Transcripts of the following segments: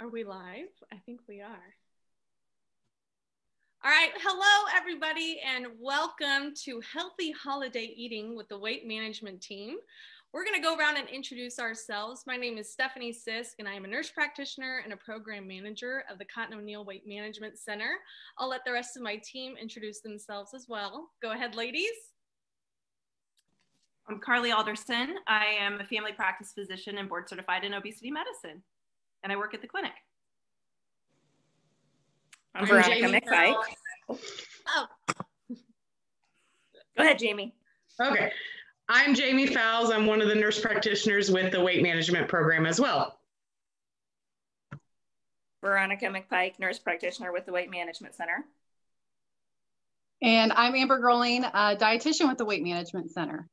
Are we live? I think we are. All right. Hello, everybody, and welcome to Healthy Holiday Eating with the Weight Management Team. We're going to go around and introduce ourselves. My name is Stephanie Sisk, and I am a nurse practitioner and a program manager of the Cotton O'Neil Weight Management Center. I'll let the rest of my team introduce themselves as well. Go ahead, ladies. I'm Carly Alderson. I am a family practice physician and board certified in obesity medicine and I work at the clinic. I'm Veronica McPike. Oh. Go ahead, Jamie. Okay. I'm Jamie Fowles. I'm one of the nurse practitioners with the weight management program as well. Veronica McPike, nurse practitioner with the Weight Management Center. And I'm Amber Growling, a dietitian with the Weight Management Center.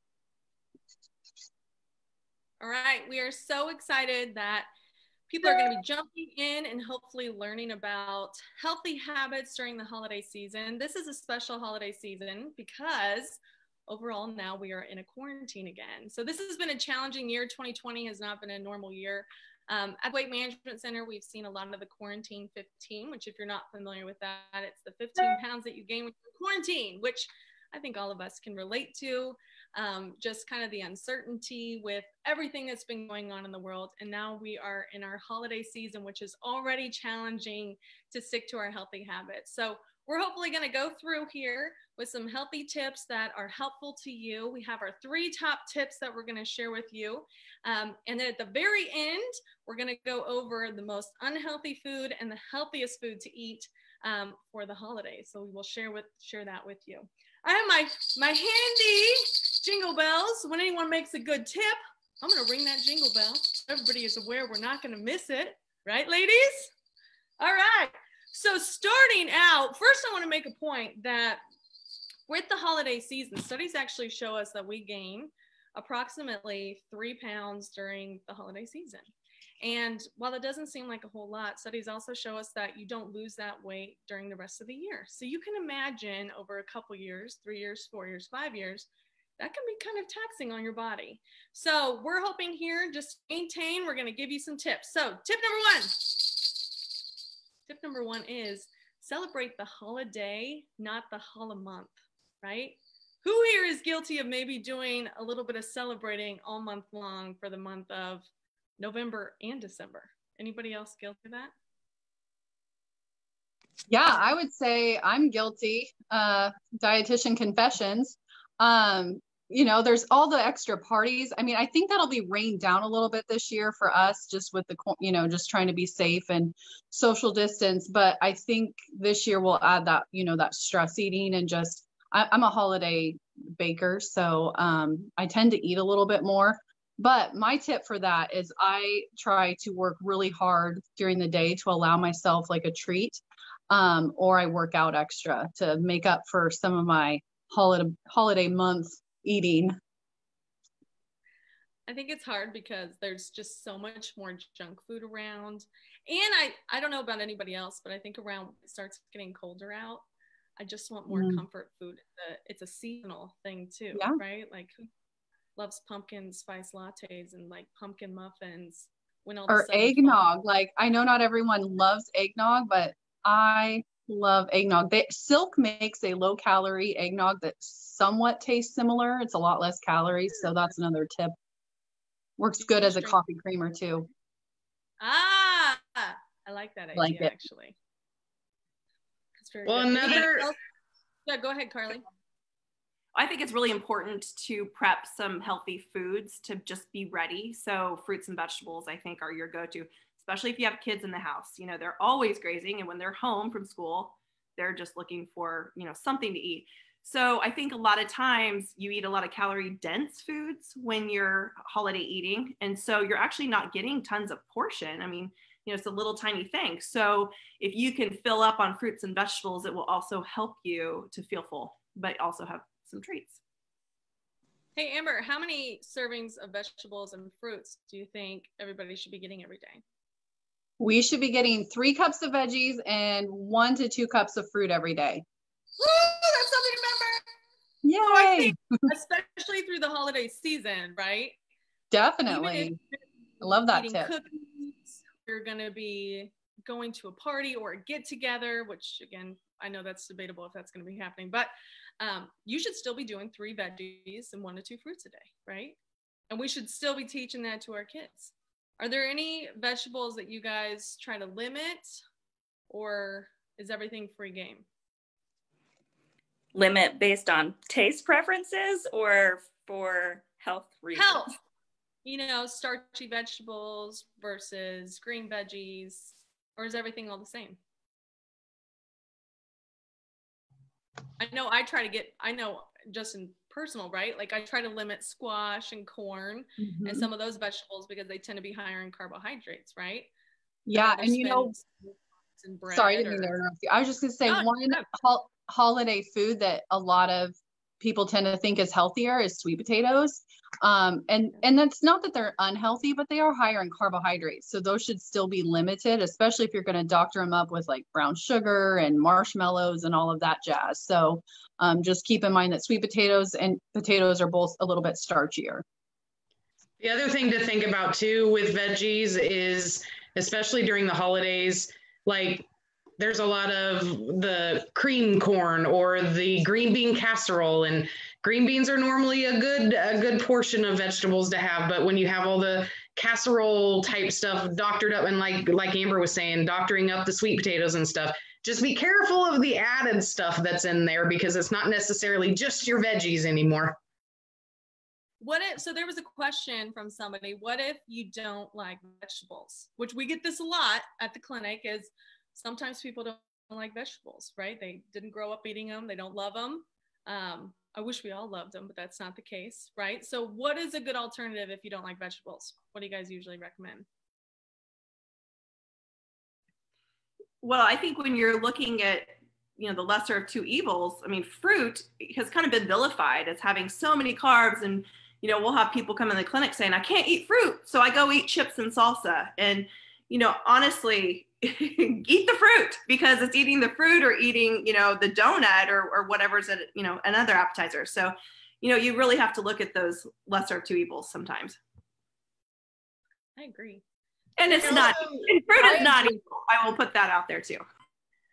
All right, we are so excited that people are going to be jumping in and hopefully learning about healthy habits during the holiday season. This is a special holiday season because overall now we are in a quarantine again. So this has been a challenging year. 2020 has not been a normal year. Um, at Weight Management Center, we've seen a lot of the quarantine 15, which if you're not familiar with that, it's the 15 pounds that you gain with quarantine, which I think all of us can relate to um, just kind of the uncertainty with everything that's been going on in the world. And now we are in our holiday season, which is already challenging to stick to our healthy habits. So we're hopefully going to go through here with some healthy tips that are helpful to you. We have our three top tips that we're going to share with you. Um, and then at the very end, we're going to go over the most unhealthy food and the healthiest food to eat um, for the holidays. So we will share with share that with you. I have my my handy jingle bells. When anyone makes a good tip, I'm gonna ring that jingle bell. Everybody is aware we're not gonna miss it, right, ladies? All right. So starting out, first I want to make a point that with the holiday season, studies actually show us that we gain approximately three pounds during the holiday season. And while it doesn't seem like a whole lot, studies also show us that you don't lose that weight during the rest of the year. So you can imagine over a couple years, three years, four years, five years, that can be kind of taxing on your body. So we're hoping here just maintain. We're going to give you some tips. So tip number one. Tip number one is celebrate the holiday, not the holiday month, right? Who here is guilty of maybe doing a little bit of celebrating all month long for the month of November and December. Anybody else guilty of that? Yeah, I would say I'm guilty. Uh, dietitian confessions. Um, you know, there's all the extra parties. I mean, I think that'll be rained down a little bit this year for us, just with the, you know, just trying to be safe and social distance. But I think this year we'll add that, you know, that stress eating and just, I, am a holiday baker, so um, I tend to eat a little bit more. But my tip for that is I try to work really hard during the day to allow myself like a treat, um, or I work out extra to make up for some of my holiday holiday month eating. I think it's hard because there's just so much more junk food around. And I, I don't know about anybody else, but I think around it starts getting colder out. I just want more mm. comfort food. It's a, it's a seasonal thing too, yeah. right? Like loves pumpkin spice lattes and like pumpkin muffins when all or eggnog. Like I know not everyone loves eggnog, but I love eggnog. They, Silk makes a low calorie eggnog that somewhat tastes similar. It's a lot less calories, so that's another tip. Works good as a coffee creamer too. Ah, I like that idea like it. actually. well, good. another. Yeah, go ahead, Carly. I think it's really important to prep some healthy foods to just be ready. So fruits and vegetables, I think, are your go-to, especially if you have kids in the house. You know, they're always grazing, and when they're home from school, they're just looking for you know something to eat. So I think a lot of times you eat a lot of calorie dense foods when you're holiday eating, and so you're actually not getting tons of portion. I mean, you know, it's a little tiny thing. So if you can fill up on fruits and vegetables, it will also help you to feel full, but also have some treats. Hey, Amber, how many servings of vegetables and fruits do you think everybody should be getting every day? We should be getting three cups of veggies and one to two cups of fruit every day. Woo, that's something to remember. Yay! So especially through the holiday season, right? Definitely. I love that tip. Cookies you're going to be going to a party or a get together, which again, I know that's debatable if that's going to be happening, but um, you should still be doing three veggies and one to two fruits a day, right? And we should still be teaching that to our kids. Are there any vegetables that you guys try to limit or is everything free game? Limit based on taste preferences or for health reasons? Health. You know, starchy vegetables versus green veggies, or is everything all the same? I know I try to get, I know just in personal, right? Like I try to limit squash and corn mm-hmm. and some of those vegetables because they tend to be higher in carbohydrates, right? Yeah, and you know, sorry, I didn't mean to interrupt you. I was just gonna say one ho- holiday food that a lot of people tend to think is healthier is sweet potatoes. Um, and and that's not that they're unhealthy, but they are higher in carbohydrates, so those should still be limited, especially if you're going to doctor them up with like brown sugar and marshmallows and all of that jazz. So um, just keep in mind that sweet potatoes and potatoes are both a little bit starchier. The other thing to think about too with veggies is, especially during the holidays, like there's a lot of the cream corn or the green bean casserole and green beans are normally a good a good portion of vegetables to have but when you have all the casserole type stuff doctored up and like like amber was saying doctoring up the sweet potatoes and stuff just be careful of the added stuff that's in there because it's not necessarily just your veggies anymore. What if so there was a question from somebody what if you don't like vegetables? Which we get this a lot at the clinic is sometimes people don't like vegetables, right? They didn't grow up eating them, they don't love them. Um, I wish we all loved them, but that's not the case, right? So, what is a good alternative if you don't like vegetables? What do you guys usually recommend? Well, I think when you're looking at you know the lesser of two evils, I mean, fruit has kind of been vilified as having so many carbs, and you know we'll have people come in the clinic saying, "I can't eat fruit, so I go eat chips and salsa." And you know, honestly, eat the fruit because it's eating the fruit or eating, you know, the donut or, or whatever's at, you know, another appetizer. So, you know, you really have to look at those lesser of two evils sometimes. I agree. And it's not, and fruit is not evil. I will put that out there too.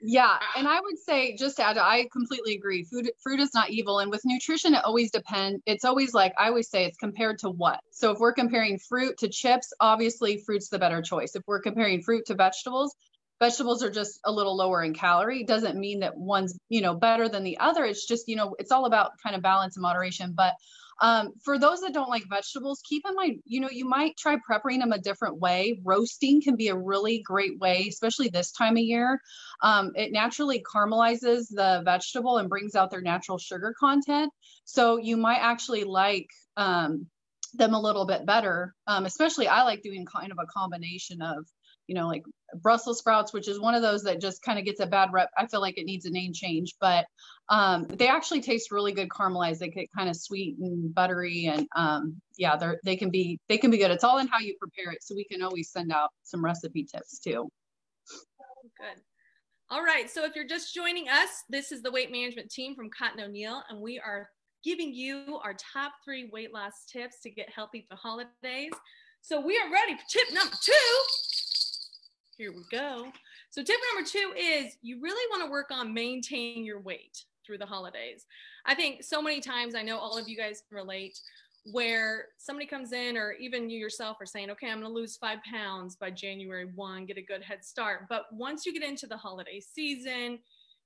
Yeah, and I would say just to add, I completely agree. Food fruit is not evil, and with nutrition, it always depends. It's always like I always say, it's compared to what. So if we're comparing fruit to chips, obviously fruit's the better choice. If we're comparing fruit to vegetables, vegetables are just a little lower in calorie. Doesn't mean that one's you know better than the other. It's just you know it's all about kind of balance and moderation. But um, for those that don't like vegetables, keep in mind, you know, you might try preparing them a different way. Roasting can be a really great way, especially this time of year. Um, it naturally caramelizes the vegetable and brings out their natural sugar content. So you might actually like um, them a little bit better. Um, especially, I like doing kind of a combination of you know, like Brussels sprouts, which is one of those that just kind of gets a bad rep. I feel like it needs a name change, but um, they actually taste really good caramelized. They get kind of sweet and buttery, and um, yeah, they're they can be they can be good. It's all in how you prepare it, so we can always send out some recipe tips too. Good. All right. So if you're just joining us, this is the weight management team from Cotton O'Neil, and we are giving you our top three weight loss tips to get healthy for holidays. So we are ready for tip number two here we go. So tip number two is you really want to work on maintaining your weight through the holidays. I think so many times, I know all of you guys relate, where somebody comes in or even you yourself are saying, okay, I'm going to lose five pounds by January 1, get a good head start. But once you get into the holiday season,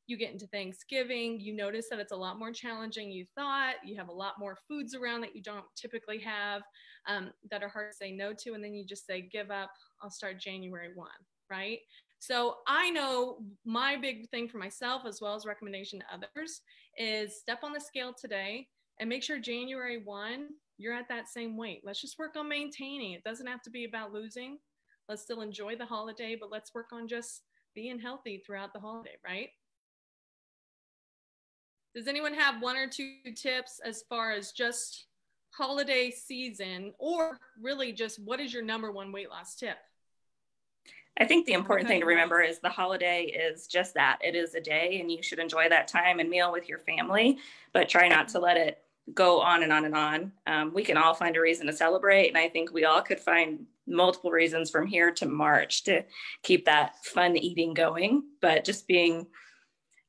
you get into Thanksgiving, you notice that it's a lot more challenging you thought. You have a lot more foods around that you don't typically have um, that are hard to say no to. And then you just say, give up, I'll start January 1 right? So I know my big thing for myself, as well as recommendation to others, is step on the scale today and make sure January 1, you're at that same weight. Let's just work on maintaining. It doesn't have to be about losing. Let's still enjoy the holiday, but let's work on just being healthy throughout the holiday, right? Does anyone have one or two tips as far as just holiday season or really just what is your number one weight loss tip? I think the important thing to remember is the holiday is just that. It is a day, and you should enjoy that time and meal with your family, but try not to let it go on and on and on. Um, we can all find a reason to celebrate, and I think we all could find multiple reasons from here to March to keep that fun eating going, but just being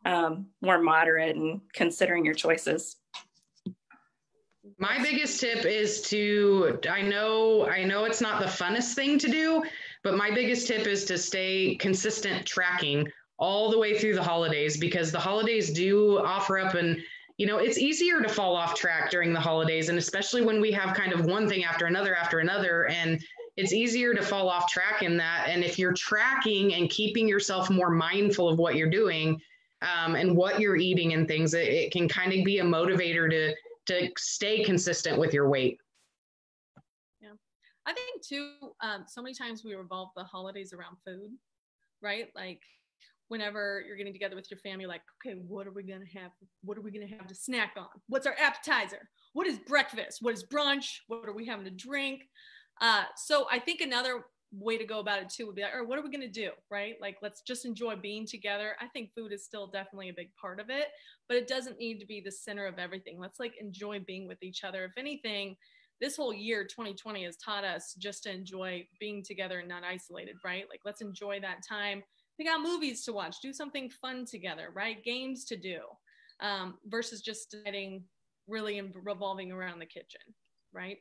um, more moderate and considering your choices. My biggest tip is to I know I know it's not the funnest thing to do, but my biggest tip is to stay consistent tracking all the way through the holidays because the holidays do offer up and you know it's easier to fall off track during the holidays and especially when we have kind of one thing after another after another and it's easier to fall off track in that. And if you're tracking and keeping yourself more mindful of what you're doing um, and what you're eating and things it, it can kind of be a motivator to to stay consistent with your weight i think too um, so many times we revolve the holidays around food right like whenever you're getting together with your family like okay what are we to have what are we to have to snack on what's our appetizer what is breakfast what is brunch what are we having to drink uh, so i think another way to go about it too would be like, or what are we to do? Right. Like, let's just enjoy being together. I think food is still definitely a big part of it, but it doesn't need to be the center of everything. Let's like enjoy being with each other. If anything, this whole year 2020 has taught us just to enjoy being together and not isolated, right? Like, let's enjoy that time. We got movies to watch, do something fun together, right? Games to do um, versus just getting really revolving around the kitchen, right?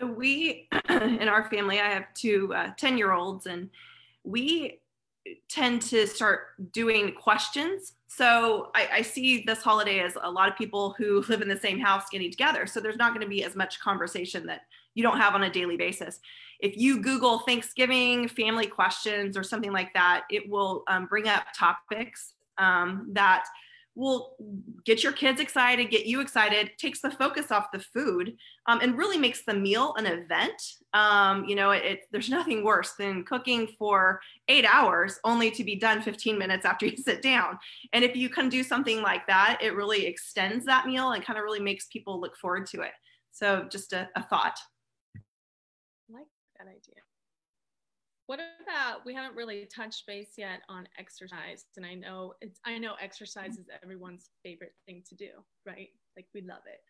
So we, in our family, I have two 10 uh, year olds and we tend to start doing questions. So I, I, see this holiday as a lot of people who live in the same house getting together. So there's not going to be as much conversation that you don't have on a daily basis. If you Google Thanksgiving family questions or something like that, it will um, bring up topics um, that will get your kids excited, get you excited, takes the focus off the food, um, and really makes the meal an event. Um, you know, it, it, there's nothing worse than cooking for eight hours only to be done 15 minutes after you sit down. And if you can do something like that, it really extends that meal and kind of really makes people look forward to it. So just a, a thought. I like that idea. What about we haven't really touched base yet on exercise, and I know it's I know exercise is everyone's favorite thing to do, right? Like we love it.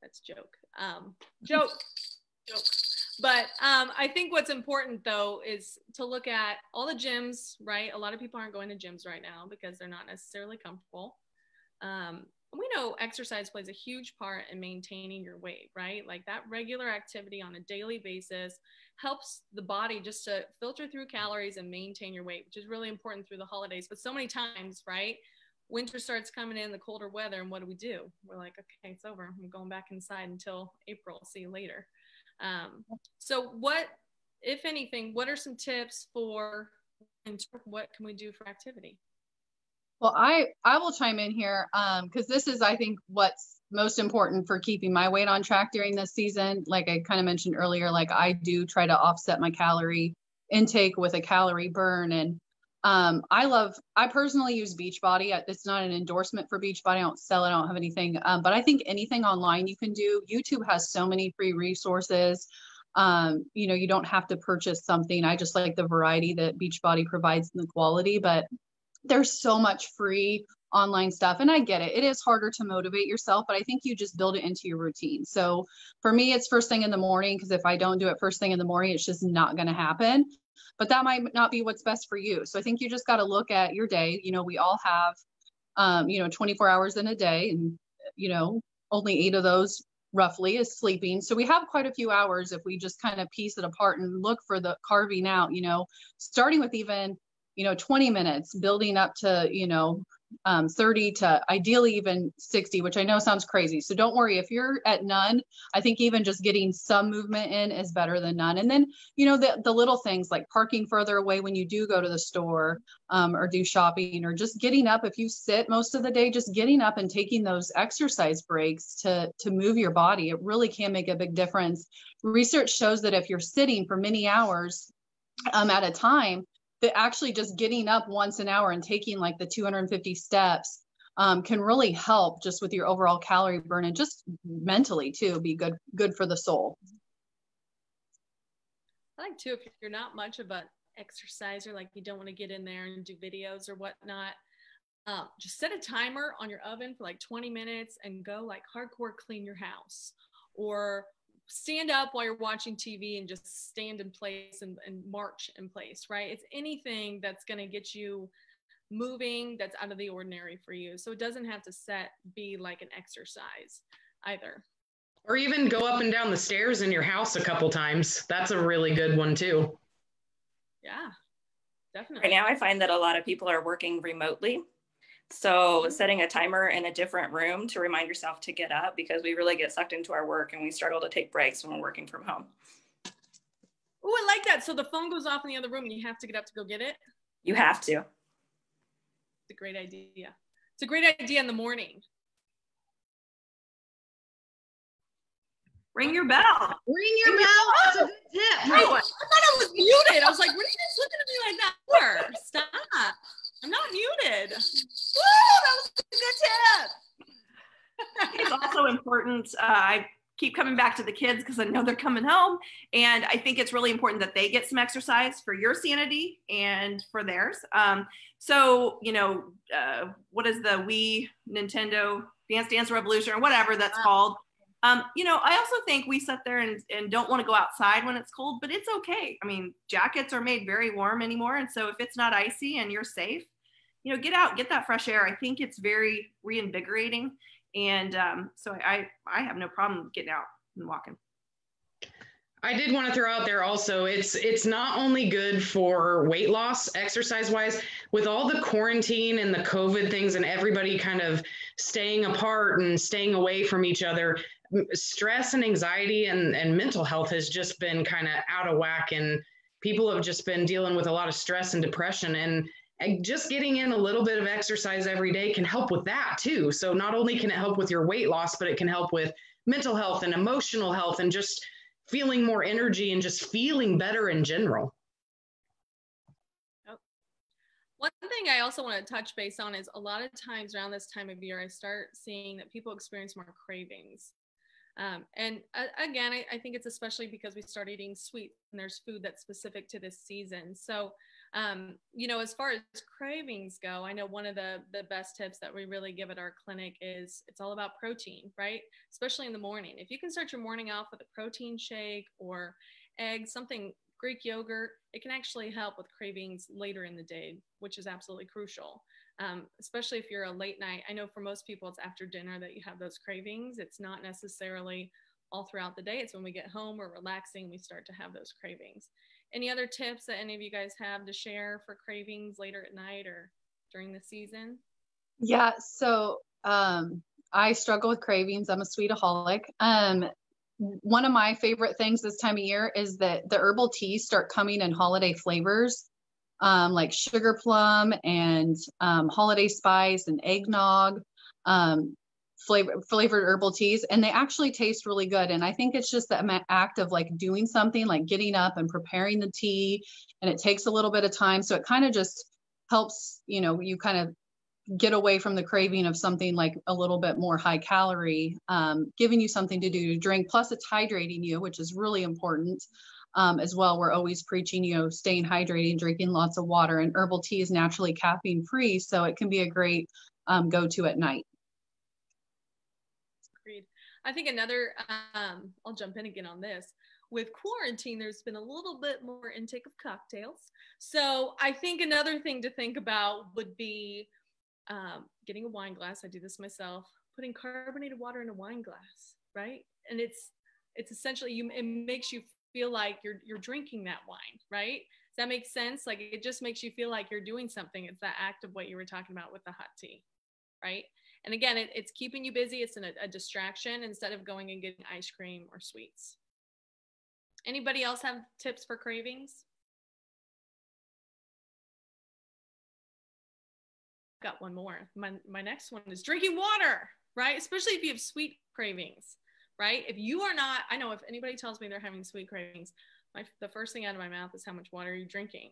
That's joke. Um, joke, joke. But um, I think what's important though is to look at all the gyms, right? A lot of people aren't going to gyms right now because they're not necessarily comfortable. Um, we know exercise plays a huge part in maintaining your weight, right? Like that regular activity on a daily basis helps the body just to filter through calories and maintain your weight, which is really important through the holidays. But so many times, right? Winter starts coming in, the colder weather, and what do we do? We're like, okay, it's over. I'm going back inside until April. See you later. Um, so, what, if anything, what are some tips for what can we do for activity? Well, I I will chime in here because um, this is I think what's most important for keeping my weight on track during this season. Like I kind of mentioned earlier, like I do try to offset my calorie intake with a calorie burn, and um, I love I personally use Beachbody. It's not an endorsement for Beachbody. I don't sell it. I don't have anything, um, but I think anything online you can do. YouTube has so many free resources. Um, you know, you don't have to purchase something. I just like the variety that Beachbody provides and the quality, but there's so much free online stuff and i get it. It is harder to motivate yourself but i think you just build it into your routine. So for me it's first thing in the morning because if i don't do it first thing in the morning it's just not going to happen. But that might not be what's best for you. So i think you just got to look at your day. You know we all have um, you know 24 hours in a day and you know only eight of those roughly is sleeping. So we have quite a few hours if we just kind of piece it apart and look for the carving out you know starting with even you know 20 minutes building up to you know um, 30 to ideally even 60 which i know sounds crazy. So don't worry if you're at none i think even just getting some movement in is better than none. And then you know the, the little things like parking further away when you do go to the store um, or do shopping or just getting up. If you sit most of the day just getting up and taking those exercise breaks to to move your body it really can make a big difference. Research shows that if you're sitting for many hours um, at a time that actually just getting up once an hour and taking like the 250 steps um, can really help just with your overall calorie burn and just mentally too be good good for the soul. I like too if you're not much of an exerciser like you don't want to get in there and do videos or whatnot um, just set a timer on your oven for like 20 minutes and go like hardcore clean your house. Or stand up while you're watching TV and just stand in place and, and march in place, right? It's anything that's going to get you moving that's out of the ordinary for you. So it doesn't have to set be like an exercise either. Or even go up and down the stairs in your house a couple times. That's a really good one too. Yeah, definitely. Right now, I find that a lot of people are working remotely. So mm-hmm. setting a timer in a different room to remind yourself to get up because we really get sucked into our work and we struggle to take breaks when we're working from home. Oh, I like that. So the phone goes off in the other room and you have to get up to go get it. You have to. It's a great idea. It's a great idea in the morning. Ring your bell. Ring your bell. That's a good tip. Oh, I thought I was muted. I was like, what are you guys looking at me like that for? Stop. I'm not muted. Woo, that was a good tip. it's also important. Uh, I keep coming back to the kids because I know they're coming home. And I think it's really important that they get some exercise for your sanity and for theirs. Um, so, you know, uh, what is the Wii Nintendo Dance Dance Revolution or whatever that's wow. called? Um, you know, I also think we sit there and, and don't want to go outside when it's cold, but it's okay. I mean, jackets are made very warm anymore. And so if it's not icy and you're safe, you know, get out, get that fresh air. I think it's very reinvigorating. And um, so I, I have no problem getting out and walking. I did want to throw out there also it's it's not only good for weight loss exercise wise with all the quarantine and the covid things and everybody kind of staying apart and staying away from each other stress and anxiety and, and mental health has just been kind of out of whack and people have just been dealing with a lot of stress and depression and, and just getting in a little bit of exercise every day can help with that too so not only can it help with your weight loss but it can help with mental health and emotional health and just feeling more energy and just feeling better in general one thing I also want to touch base on is a lot of times around this time of year, I start seeing that people experience more cravings. Um, and uh, again, I, I, think it's especially because we start eating sweet and there's food that's specific to this season. So, um, you know, as far as cravings go, I know one of the, the best tips that we really give at our clinic is it's all about protein, right? Especially in the morning. If you can start your morning off with a protein shake or eggs, something Greek yogurt, it can actually help with cravings later in the day, which is absolutely crucial um, especially if you're a late night. I know for most people, it's after dinner that you have those cravings. It's not necessarily all throughout the day. It's when we get home, we're relaxing, we start to have those cravings. Any other tips that any of you guys have to share for cravings later at night or during the season? Yeah, so um, I struggle with cravings. I'm a sweetaholic. Um, one of my favorite things this time of year is that the herbal teas start coming in holiday flavors um, like sugar plum and um, holiday spice and eggnog, um, flavor, flavored herbal teas, and they actually taste really good. And I think it's just the act of like doing something, like getting up and preparing the tea, and it takes a little bit of time. So it kind of just helps, you know, you kind of get away from the craving of something like a little bit more high calorie, um, giving you something to do to drink. Plus, it's hydrating you, which is really important um, as well. We're always preaching, you know, staying hydrated, drinking lots of water, and herbal tea is naturally caffeine free, so it can be a great um, go to at night. I think another, um, I'll jump in again on this. With quarantine, there's been a little bit more intake of cocktails. So I think another thing to think about would be um, getting a wine glass. I do this myself, putting carbonated water in a wine glass, right? And it's it's essentially you it makes you feel like you're you're drinking that wine, right? Does that make sense? Like it just makes you feel like you're doing something. It's that act of what you were talking about with the hot tea, right? And again, it, it's keeping you busy. It's an, a distraction instead of going and getting ice cream or sweets. Anybody else have tips for cravings? Got one more. My, my next one is drinking water, right? Especially if you have sweet cravings right? If you are not, I know if anybody tells me they're having sweet cravings, my, the first thing out of my mouth is how much water are you drinking?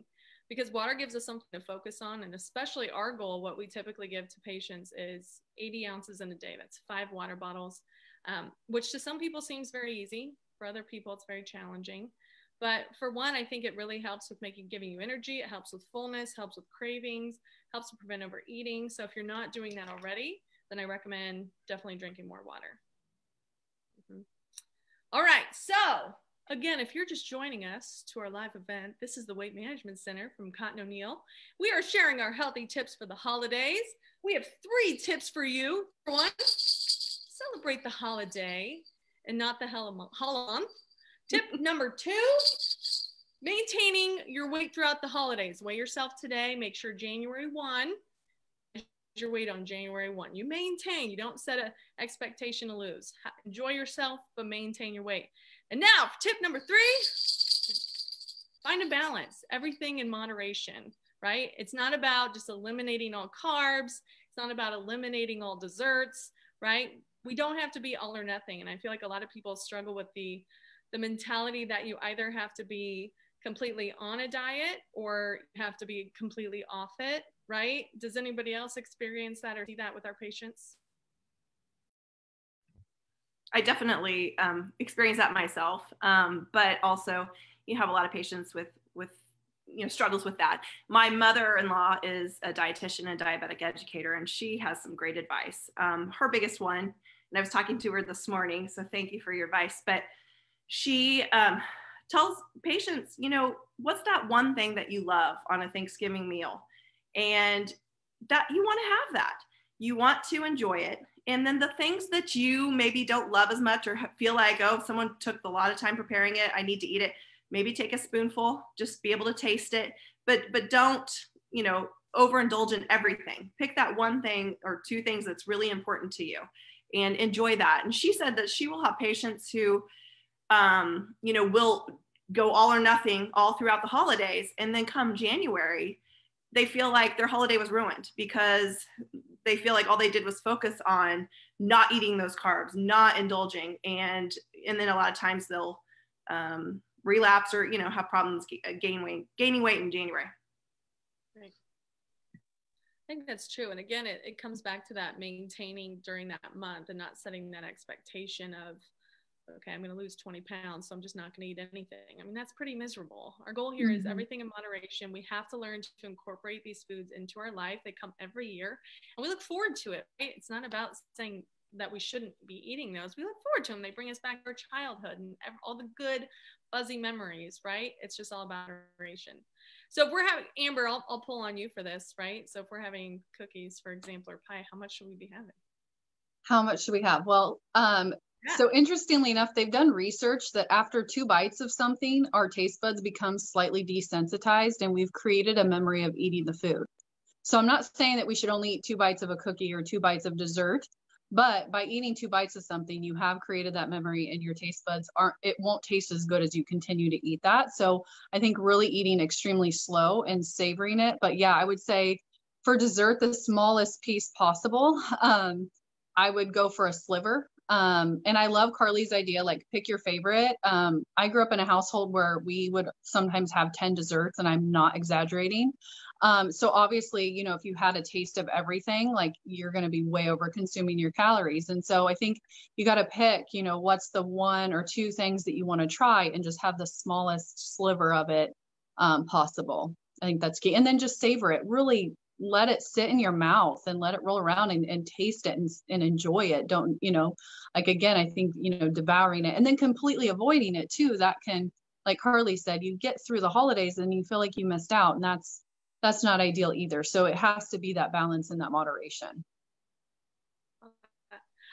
Because water gives us something to focus on. And especially our goal, what we typically give to patients is 80 ounces in a day. That's five water bottles, um, which to some people seems very easy. For other people, it's very challenging. But for one, I think it really helps with making giving you energy. It helps with fullness, helps with cravings, helps to prevent overeating. So if you're not doing that already, then I recommend definitely drinking more water. All right. So, again, if you're just joining us to our live event, this is the Weight Management Center from Cotton O'Neil. We are sharing our healthy tips for the holidays. We have three tips for you. One, celebrate the holiday and not the hell month. Tip number two, maintaining your weight throughout the holidays. Weigh yourself today. Make sure January 1 your weight on January 1. You maintain, you don't set an expectation to lose. Enjoy yourself, but maintain your weight. And now, tip number three find a balance, everything in moderation, right? It's not about just eliminating all carbs, it's not about eliminating all desserts, right? We don't have to be all or nothing. And I feel like a lot of people struggle with the the mentality that you either have to be completely on a diet or have to be completely off it, right? Does anybody else experience that or see that with our patients? I definitely um, experience that myself, um, but also you have a lot of patients with with you know struggles with that. My mother-in-law is a dietitian and diabetic educator, and she has some great advice. Um, her biggest one, and I was talking to her this morning, so thank you for your advice. But she um, tells patients, you know, what's that one thing that you love on a Thanksgiving meal? And that you want to have that. You want to enjoy it. And then the things that you maybe don't love as much or feel like, oh, someone took a lot of time preparing it, I need to eat it. Maybe take a spoonful, just be able to taste it, but but don't, you know, overindulge in everything. Pick that one thing or two things that's really important to you and enjoy that. And she said that she will have patients who um, you know, will go all or nothing all throughout the holidays. And then come January, they feel like their holiday was ruined because they feel like all they did was focus on not eating those carbs, not indulging. And, and then a lot of times they'll um, relapse or, you know, have problems uh, gain weight, gaining weight in January. Right. I think that's true. And again, it, it comes back to that maintaining during that month and not setting that expectation of, okay, I'm going to lose 20 pounds, so I'm just not going to eat anything. I mean, that's pretty miserable. Our goal here mm-hmm. is everything in moderation. We have to learn to incorporate these foods into our life. They come every year, and we look forward to it. Right? It's not about saying that we shouldn't be eating those. We look forward to them. They bring us back to our childhood and all the good, fuzzy memories, right? It's just all about moderation. So if we're having, Amber, I'll, I'll pull on you for this, right? So if we're having cookies, for example, or pie, how much should we be having? How much should we have? Well, um, so interestingly enough, they've done research that after two bites of something, our taste buds become slightly desensitized and we've created a memory of eating the food. So I'm not saying that we should only eat two bites of a cookie or two bites of dessert, but by eating two bites of something, you have created that memory and your taste buds aren't it won't taste as good as you continue to eat that. So I think really eating extremely slow and savoring it. But yeah, I would say for dessert, the smallest piece possible. Um, I would go for a sliver um, and I love Carly's idea, like pick your favorite. Um, I grew up in a household where we would sometimes have 10 desserts, and I'm not exaggerating. Um, so obviously, you know, if you had a taste of everything, like you're going to be way over consuming your calories. And so I think you got to pick, you know, what's the one or two things that you want to try and just have the smallest sliver of it um, possible. I think that's key. And then just savor it. Really let it sit in your mouth and let it roll around and, and taste it and, and enjoy it. Don't you know like again i think you know devouring it and then completely avoiding it too. That can like carly said you get through the holidays and you feel like you missed out and that's that's not ideal either. So it has to be that balance and that moderation.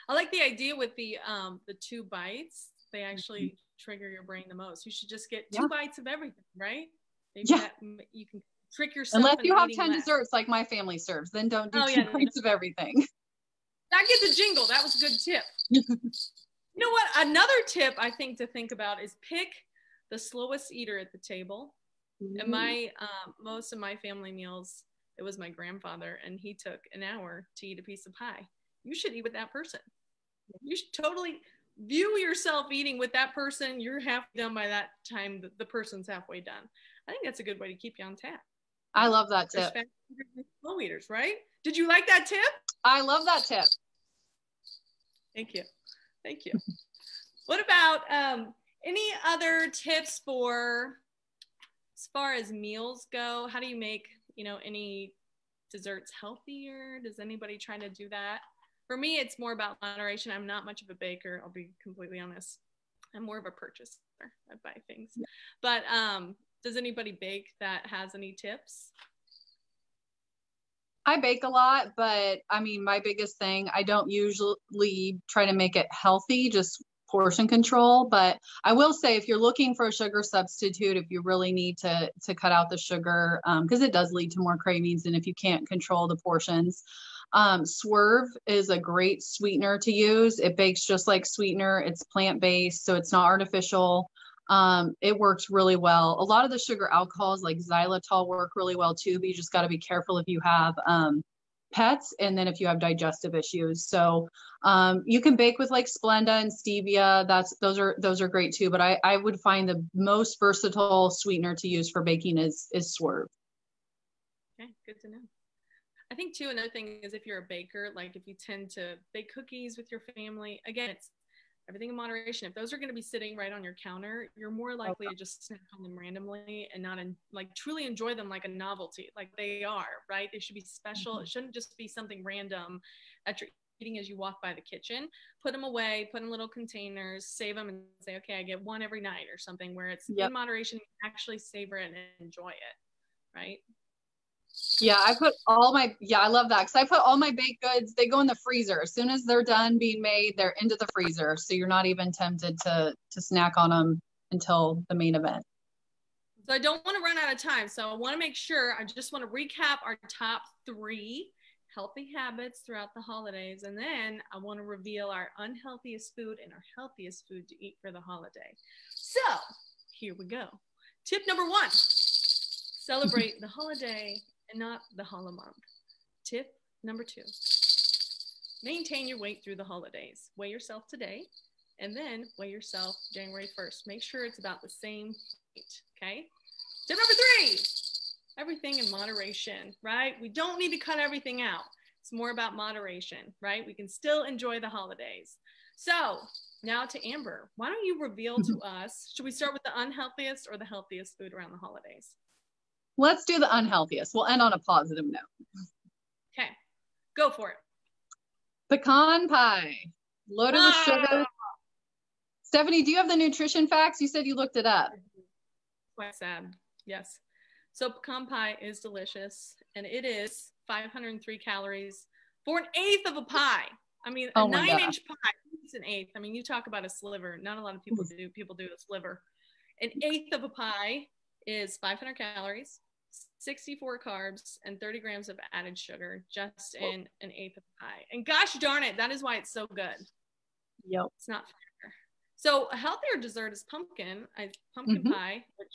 I like the idea with the um the two bites. They actually mm-hmm. trigger your brain the most. You should just get two yeah. bites of everything right? Maybe yeah. That, you can trick yourself. Unless you have 10 less. desserts like my family serves, then don't do oh, two yeah, plates of everything. That gets a jingle. That was a good tip. you know what? Another tip I think to think about is pick the slowest eater at the table. Mm-hmm. And my um, most of my family meals, it was my grandfather, and he took an hour to eat a piece of pie. You should eat with that person. You should totally view yourself eating with that person. You're half done by that time. The, the person's halfway done. I think that's a good way to keep you on tap. I love that tip. Slow eaters, right? Did you like that tip? I love that tip. Thank you. Thank you. what about um, any other tips for as far as meals go? How do you make, you know, any desserts healthier? Does anybody try to do that? For me, it's more about moderation. I'm not much of a baker, I'll be completely honest. I'm more of a purchaser. I buy things. But um, does anybody bake that has any tips? I bake a lot, but I mean, my biggest thing, I don't usually try to make it healthy, just portion control. But I will say, if you're looking for a sugar substitute, if you really need to to cut out the sugar, because um, it does lead to more cravings, and if you can't control the portions, um, Swerve is a great sweetener to use. It bakes just like sweetener. It's plant based, so it's not artificial. Um, it works really well. A lot of the sugar alcohols like xylitol work really well too, but you just got to be careful if you have um, pets and then if you have digestive issues. So um, you can bake with like Splenda and stevia. That's those are those are great too. But I, I would find the most versatile sweetener to use for baking is is Swerve. Okay, good to know. I think too another thing is if you're a baker, like if you tend to bake cookies with your family, again, it's everything in moderation. If those are going to be sitting right on your counter, you're more likely okay. to just snack on them randomly and not in, like truly enjoy them like a novelty, like they are, right? They should be special. Mm-hmm. It shouldn't just be something random that you're eating as you walk by the kitchen. Put them away, put in little containers, save them, and say, okay, I get one every night or something where it's yep. in moderation, actually savor it and enjoy it, right? Yeah, I put all my yeah, I love that because I put all my baked goods. They go in the freezer as soon as they're done being made. They're into the freezer, so you're not even tempted to to snack on them until the main event. So I don't want to run out of time. So I want to make sure. I just want to recap our top three healthy habits throughout the holidays, and then I want to reveal our unhealthiest food and our healthiest food to eat for the holiday. So here we go. Tip number one: celebrate the holiday and not the hollow month. Tip number two maintain your weight through the holidays. Weigh yourself today and then weigh yourself January 1st. Make sure it's about the same weight. Okay. Tip number three everything in moderation, right? We don't need to cut everything out. It's more about moderation, right? We can still enjoy the holidays. So now to Amber, why don't you reveal to us? Should we start with the unhealthiest or the healthiest food around the holidays? Let's do the unhealthiest. We'll end on a positive note. Okay, go for it. Pecan pie, loaded ah! with sugar. Stephanie, do you have the nutrition facts? You said you looked it up. Quite sad. Yes. So pecan pie is delicious, and it is 503 calories for an eighth of a pie. I mean, a nine-inch pie. It's an eighth. I mean, you talk about a sliver. Not a lot of people do. People do a sliver. An eighth of a pie is 500 calories. 64 carbs and 30 grams of added sugar just in an eighth of a pie. And gosh darn it, that is why it's so good. Yep. It's not fair. So a healthier dessert is pumpkin, I, pumpkin mm-hmm. pie, which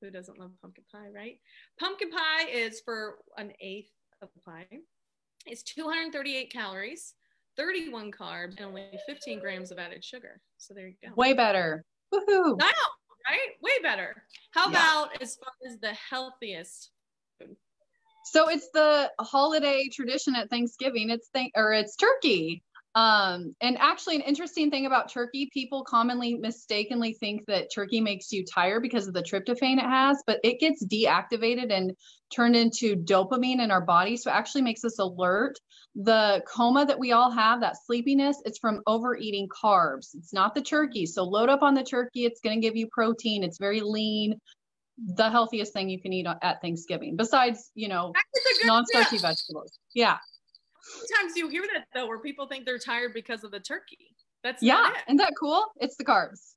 who doesn't love pumpkin pie, right? Pumpkin pie is for an eighth of a pie. It's 238 calories, 31 carbs, and only 15 grams of added sugar. So there you go. Way better. Woohoo. I know right? Way better. How yeah. about as far as the healthiest food? So it's the holiday tradition at Thanksgiving. It's th- or it's turkey. Um, and actually, an interesting thing about turkey, people commonly mistakenly think that turkey makes you tired because of the tryptophan it has, but it gets deactivated and turned into dopamine in our body. So it actually makes us alert. The coma that we all have, that sleepiness, it's from overeating carbs. It's not the turkey. So load up on the turkey. It's going to give you protein. It's very lean. The healthiest thing you can eat at Thanksgiving, besides, you know, non starchy vegetables. Yeah sometimes you hear that though, where people think they're tired because of the turkey. That's yeah, isn't that cool? It's the carbs.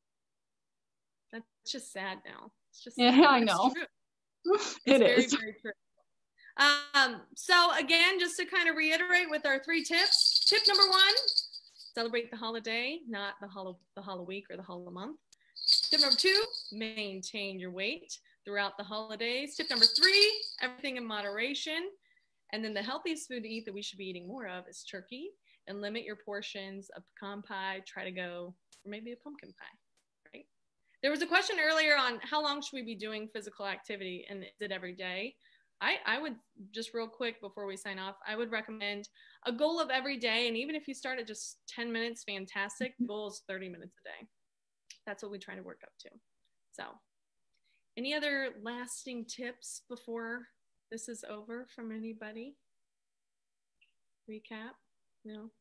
That's just sad now. It's just yeah, I know. it very, is. Very true. Um, so again, just to kind of reiterate with our three tips. Tip number one: celebrate the holiday, not the hollow the hollow week or the hollow month. Tip number two: maintain your weight throughout the holidays. Tip number three: everything in moderation. And then the healthiest food to eat that we should be eating more of is turkey and limit your portions of pecan pie. Try to go for maybe a pumpkin pie, right? There was a question earlier on how long should we be doing physical activity and is it every day? I, I would just real quick before we sign off, I would recommend a goal of every day. And even if you start at just 10 minutes, fantastic. Mm-hmm. The goal is 30 minutes a day. That's what we try to work up to. So, any other lasting tips before this is over from anybody? Recap? No?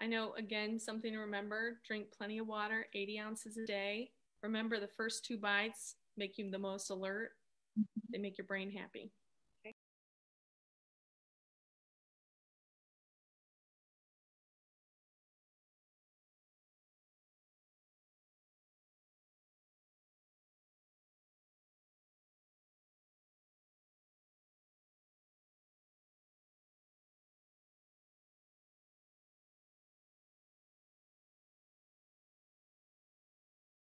I know, again, something to remember drink plenty of water, 80 ounces a day. Remember, the first two bites make you the most alert, mm-hmm. they make your brain happy.